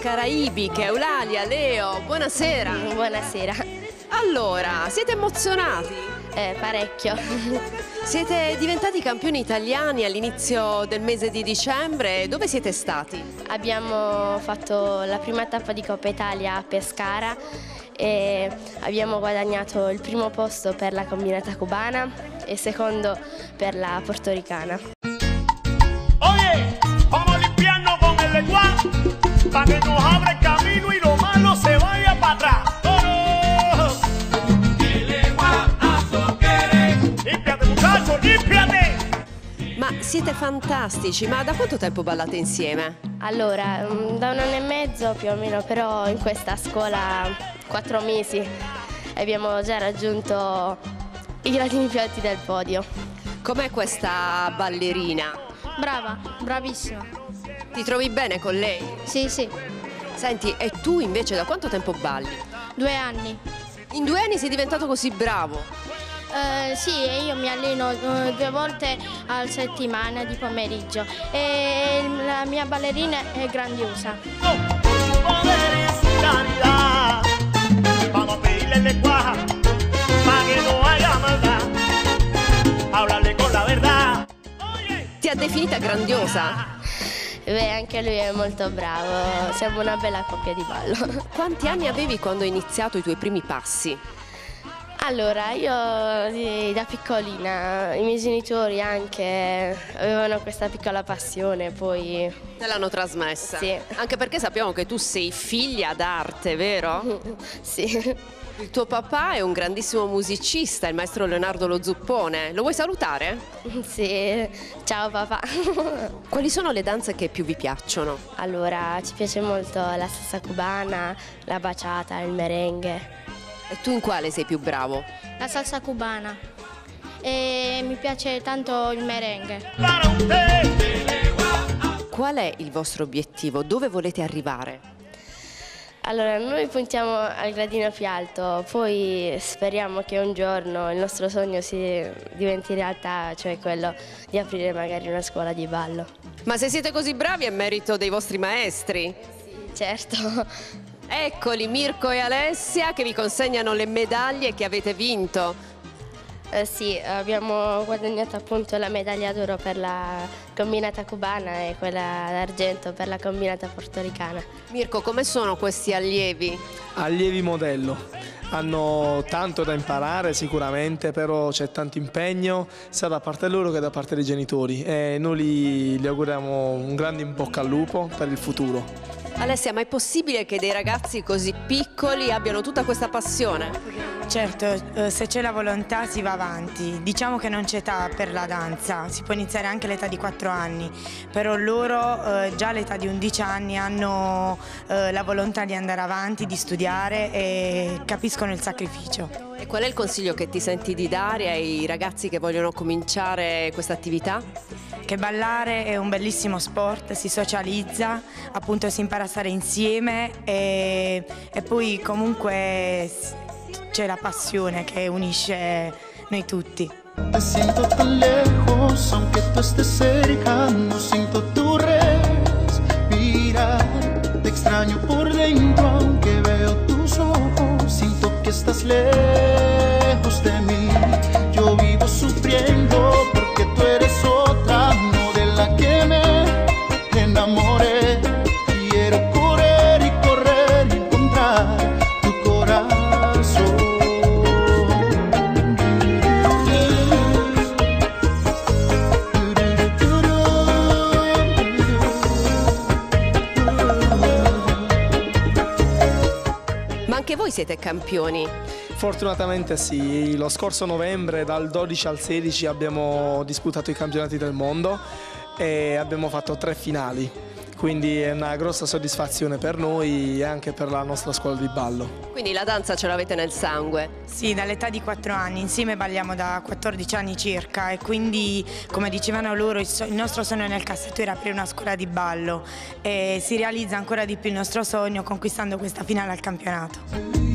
caraibiche, Eulalia, Leo, buonasera. Buonasera. Allora, siete emozionati? Eh, parecchio. Siete diventati campioni italiani all'inizio del mese di dicembre, dove siete stati? Abbiamo fatto la prima tappa di Coppa Italia a Pescara e abbiamo guadagnato il primo posto per la combinata cubana e secondo per la portoricana. Siete fantastici, ma da quanto tempo ballate insieme? Allora, mm, da un anno e mezzo più o meno, però in questa scuola quattro mesi e abbiamo già raggiunto i gradini più alti del podio. Com'è questa ballerina? Brava, bravissima. Ti trovi bene con lei? Sì, sì, Senti, e tu invece da quanto tempo balli? due anni. In due anni sei diventato così bravo. Eh, sì, e io mi alleno eh, due volte a settimana di pomeriggio e la mia ballerina è grandiosa. Ti ha definita grandiosa. Beh, anche lui è molto bravo, siamo una bella coppia di ballo. Quanti anni avevi quando hai iniziato i tuoi primi passi? Allora, io da piccolina, i miei genitori anche avevano questa piccola passione, poi Te l'hanno trasmessa? Sì. Anche perché sappiamo che tu sei figlia d'arte, vero? sì. Il tuo papà è un grandissimo musicista, il maestro Leonardo Lo Zuppone. Lo vuoi salutare? Sì, ciao papà. Quali sono le danze che più vi piacciono? Allora, ci piace molto la salsa cubana, la baciata, il merengue. E tu in quale sei più bravo? La salsa cubana. E mi piace tanto il merengue. Qual è il vostro obiettivo? Dove volete arrivare? Allora, noi puntiamo al gradino più alto, poi speriamo che un giorno il nostro sogno si diventi realtà, cioè quello di aprire magari una scuola di ballo. Ma se siete così bravi è merito dei vostri maestri. Certo. Eccoli Mirko e Alessia che vi consegnano le medaglie che avete vinto. Eh, sì, abbiamo guadagnato appunto la medaglia d'oro per la combinata cubana e quella d'argento per la combinata portoricana. Mirko, come sono questi allievi? allievi modello. Hanno tanto da imparare sicuramente, però c'è tanto impegno sia da parte loro che da parte dei genitori e noi gli, gli auguriamo un grande in bocca al lupo per il futuro. Alessia, ma è possibile che dei ragazzi così piccoli abbiano tutta questa passione? Certo, eh, se c'è la volontà si va avanti. Diciamo che non c'è età per la danza, si può iniziare anche all'età di 4 anni, però loro eh, già all'età di 11 anni hanno eh, la volontà di andare avanti, di studiare e capiscono il sacrificio. E qual è il consiglio che ti senti di dare ai ragazzi che vogliono cominciare questa attività? Che ballare è un bellissimo sport, si socializza, appunto si impara a stare insieme e, e poi comunque c'è la passione che unisce noi tutti. Te siento tan lejos, aunque tú estés cerca, no siento tu respirar. Te extraño por dentro, aunque veo tus ojos, siento que estás lejos siete campioni. Fortunatamente sì, lo scorso novembre dal 12 al 16 abbiamo disputato i campionati del mondo e abbiamo fatto tre finali, quindi è una grossa soddisfazione per noi e anche per la nostra scuola di ballo. Quindi la danza ce l'avete nel sangue. Sì, dall'età di 4 anni, insieme balliamo da 14 anni circa e quindi, come dicevano loro, il, so- il nostro sogno nel cassetto era aprire una scuola di ballo e si realizza ancora di più il nostro sogno conquistando questa finale al campionato.